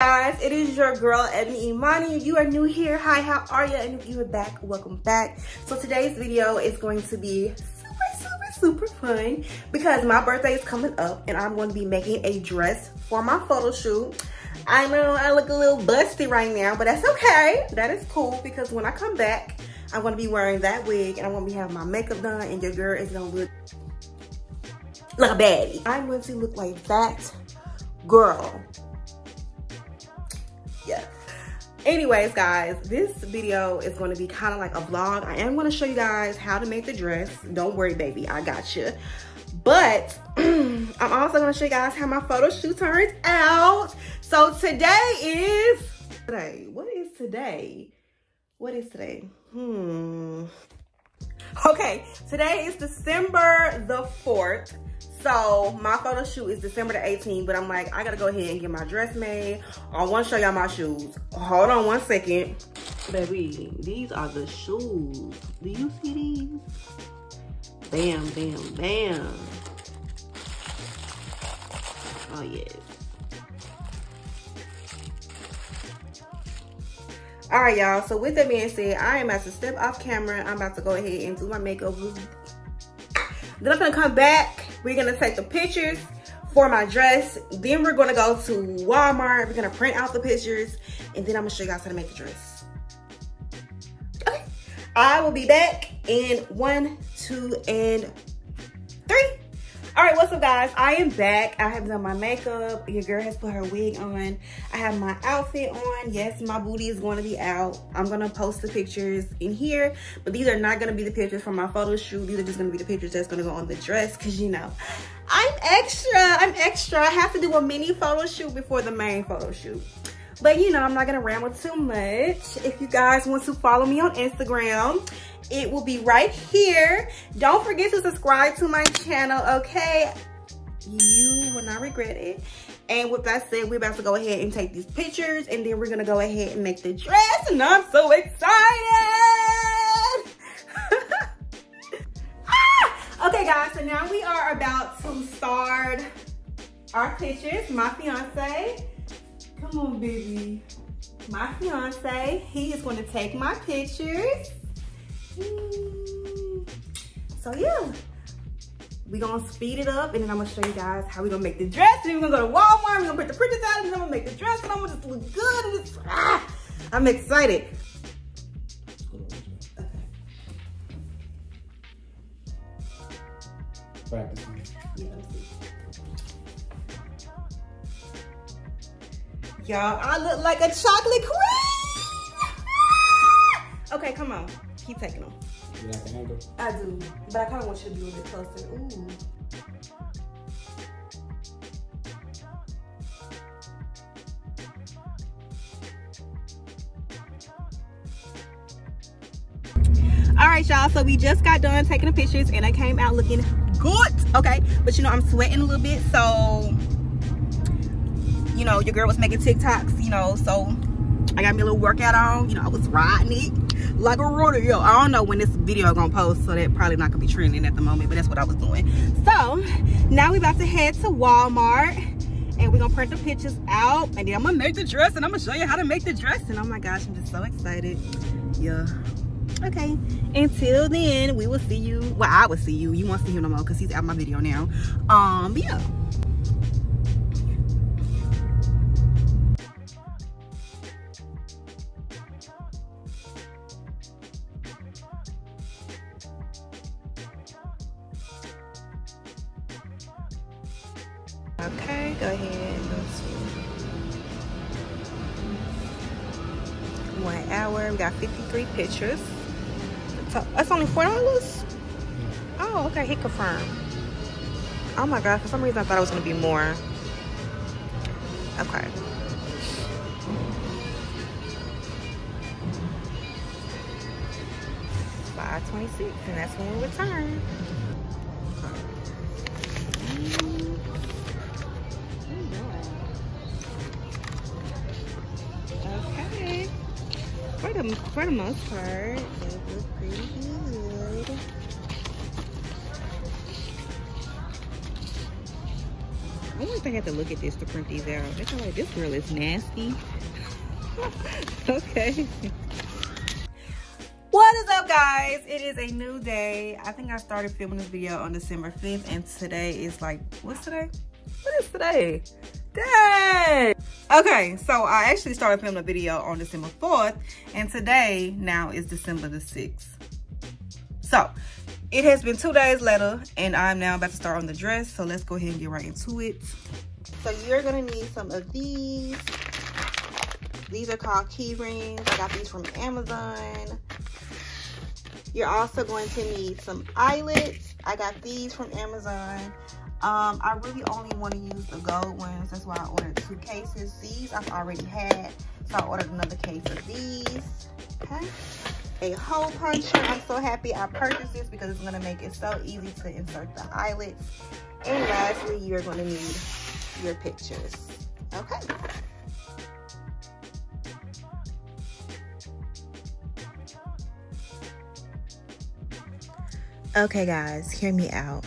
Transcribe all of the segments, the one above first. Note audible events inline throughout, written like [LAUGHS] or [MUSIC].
guys it is your girl Ebony Imani if you are new here. Hi how are you and if you are back welcome back. So today's video is going to be super super super fun because my birthday is coming up and I'm going to be making a dress for my photo shoot. I know I look a little busty right now but that's okay. That is cool because when I come back I'm going to be wearing that wig and I'm going to be having my makeup done and your girl is going to look like a baddie. I'm going to look like that girl anyways guys this video is going to be kind of like a vlog. I am going to show you guys how to make the dress. Don't worry baby i got you. But [CLEARS THROAT] i'm also going to show you guys how my photo shoot turns out. So today is today. What is today? What is today? Hmm okay today is december the 4th so my photo shoot is December the 18th, but I'm like, I gotta go ahead and get my dress made. I wanna show y'all my shoes. Hold on one second. Baby, these are the shoes. Do you see these? Bam, bam, bam. Oh yes. All right, y'all. So with that being said, I am about to step off camera. I'm about to go ahead and do my makeup. Then I'm gonna come back we're gonna take the pictures for my dress. Then we're gonna go to Walmart. We're gonna print out the pictures and then I'm gonna show you guys how to make the dress. Okay. I will be back in one, two, and three. All right, what's up guys? I am back. I have done my makeup. Your girl has put her wig on. I have my outfit on. Yes, my booty is going to be out. I'm going to post the pictures in here, but these are not going to be the pictures from my photo shoot. These are just going to be the pictures that's going to go on the dress because, you know, I'm extra. I'm extra. I have to do a mini photo shoot before the main photo shoot. But, you know, I'm not to ramble too much. If you guys want to follow me on Instagram, it will be right here. Don't forget to subscribe to my channel, okay? You will not regret it. And with that said, we're about to go ahead and take these pictures and then we're gonna go ahead and make the dress and I'm so excited! [LAUGHS] ah! Okay guys, so now we are about to start our pictures. My fiance, come on baby. My fiance, he is gonna take my pictures so yeah, we gonna speed it up and then I'm gonna show you guys how we gonna make the dress. And then we're gonna go to Walmart, we're gonna put the pictures out and then I'm gonna make the dress and I'm gonna just look good. It's, ah, I'm excited. Y'all, I look like a chocolate queen. [LAUGHS] okay, come on keep taking them. You like the angle? I do, but I kind of want you to be a little bit closer. Ooh. All right, y'all, so we just got done taking the pictures and I came out looking good, okay? But you know, I'm sweating a little bit, so, you know, your girl was making TikToks, you know, so I got me a little workout on, you know, I was riding it like a rodeo. I don't know when this video gonna post, so that probably not gonna be trending at the moment, but that's what I was doing. So now we about to head to Walmart and we're gonna print the pictures out and then I'm gonna make the dress and I'm gonna show you how to make the dress. And oh my gosh, I'm just so excited. Yeah. Okay, until then, we will see you. Well, I will see you. You won't see him no more because he's out my video now. Um, yeah. One hour. We got 53 pictures. So That's only four dollars. Mm. Oh, okay. Hit confirm. Oh my god! For some reason, I thought it was gonna be more. Okay. Five twenty-six, and that's when we return. The, for the most part, they look pretty good. I if I have to look at this to print these out. They're like, this girl is nasty. [LAUGHS] okay. What is up, guys? It is a new day. I think I started filming this video on December 5th, and today is like, what's today? What is today? Dang! Okay, so I actually started filming a video on December 4th, and today now is December the 6th. So, it has been two days later, and I'm now about to start on the dress, so let's go ahead and get right into it. So you're gonna need some of these. These are called key rings. I got these from Amazon. You're also going to need some eyelets. I got these from Amazon. Um, I really only want to use the gold ones. That's why I ordered two cases. These I've already had, so I ordered another case of these. Okay. A hole puncher. I'm so happy I purchased this because it's going to make it so easy to insert the eyelets. And lastly, you're going to need your pictures. Okay. Okay guys, hear me out.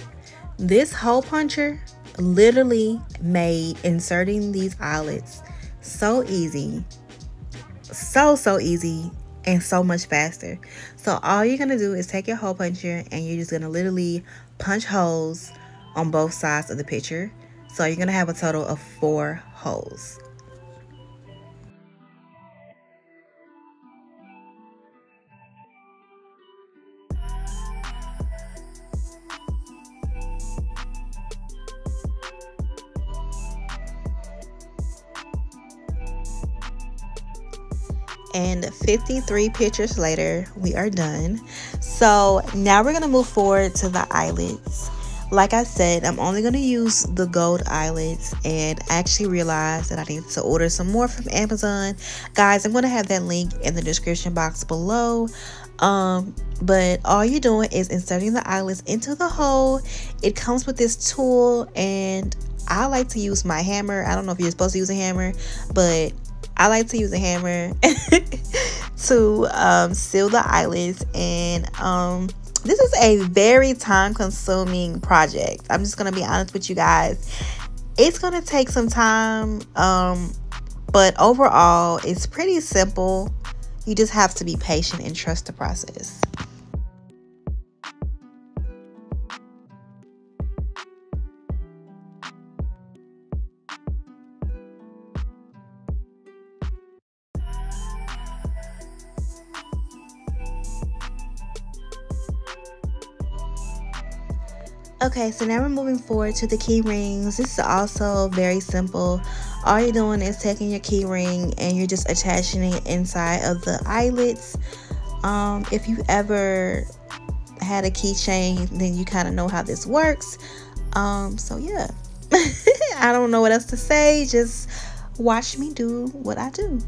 This hole puncher literally made inserting these eyelets so easy. So, so easy and so much faster. So all you're gonna do is take your hole puncher and you're just gonna literally punch holes on both sides of the picture. So you're gonna have a total of four holes. And 53 pictures later we are done so now we're gonna move forward to the eyelids like I said, I'm only going to use the gold eyelids and I actually realized that I need to order some more from Amazon. Guys, I'm going to have that link in the description box below. Um, but all you're doing is inserting the eyelids into the hole. It comes with this tool and I like to use my hammer. I don't know if you're supposed to use a hammer, but I like to use a hammer [LAUGHS] to um, seal the eyelids and um, this is a very time consuming project. I'm just going to be honest with you guys. It's going to take some time um, but overall it's pretty simple. You just have to be patient and trust the process. Okay, so now we're moving forward to the key rings. This is also very simple. All you're doing is taking your key ring and you're just attaching it inside of the eyelets. Um, if you ever had a keychain, then you kind of know how this works. Um, so yeah, [LAUGHS] I don't know what else to say. Just watch me do what I do.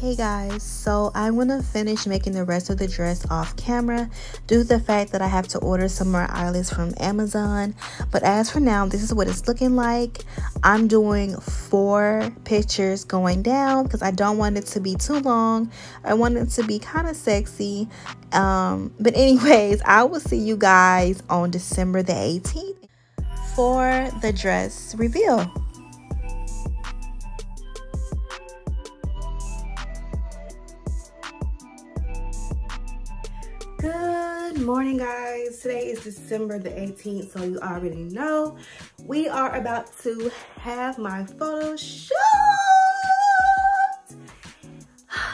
Hey guys, so I'm gonna finish making the rest of the dress off camera due to the fact that I have to order some more eyelets from Amazon. But as for now, this is what it's looking like. I'm doing four pictures going down because I don't want it to be too long. I want it to be kind of sexy. Um, but anyways, I will see you guys on December the 18th for the dress reveal. Morning, guys. Today is December the 18th, so you already know we are about to have my photo shoot. [SIGHS]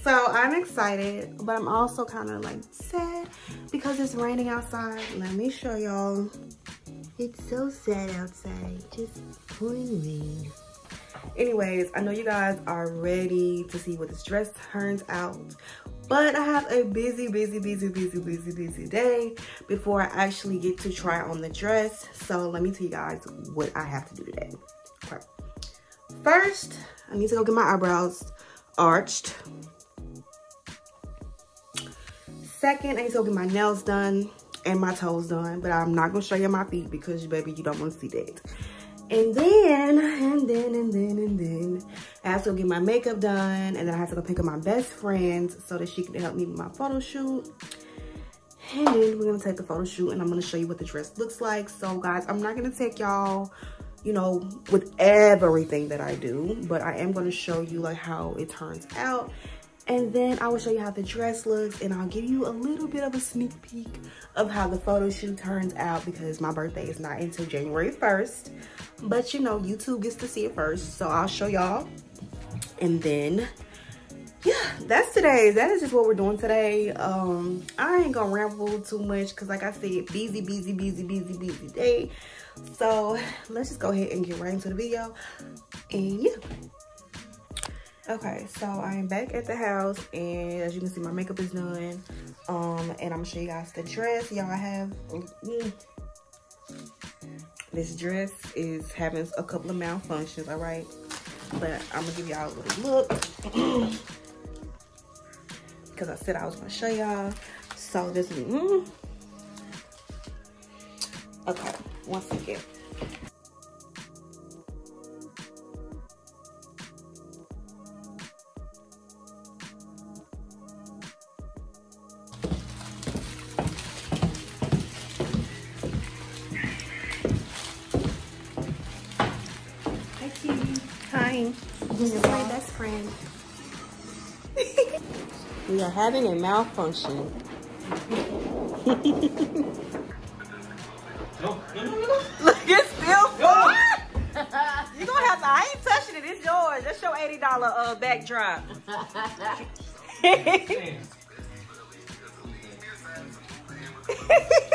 So I'm excited, but I'm also kind of like sad because it's raining outside. Let me show y'all. It's so sad outside, just pouring. Anyways, I know you guys are ready to see what this dress turns out but I have a busy, busy, busy, busy, busy, busy day before I actually get to try on the dress. So let me tell you guys what I have to do today. Okay. First, I need to go get my eyebrows arched. Second, I need to go get my nails done. and my toes done. But I'm not gonna show you my feet because baby, you don't wanna see that. And then, and then, and then, and then, I have to go get my makeup done. And then I have to go pick up my best friend so that she can help me with my photo shoot. And then we're gonna take the photo shoot and I'm gonna show you what the dress looks like. So guys, I'm not gonna take y'all, you know, with everything that I do, but I am gonna show you like how it turns out. And then I will show you how the dress looks and I'll give you a little bit of a sneak peek of how the photo shoot turns out because my birthday is not until January 1st. But you know, YouTube gets to see it first. So I'll show y'all. And then, yeah, that's today. That is just what we're doing today. Um, I ain't gonna ramble too much because like I said, busy, busy, busy, busy, busy day. So let's just go ahead and get right into the video. And yeah. Okay, so I am back at the house and as you can see, my makeup is done. Um, and I'm gonna show you guys the dress y'all have. Mm, this dress is having a couple of malfunctions, all right? But I'm gonna give y'all a little look. [CLEARS THROAT] Because I said I was gonna show y'all. So this is, mm, okay, once again. Hi. This is my best friend. we are having a malfunction. [LAUGHS] Look, it's still [LAUGHS] full. you gonna have to, I ain't touching it, it's yours. That's your $80 uh, backdrop. [LAUGHS]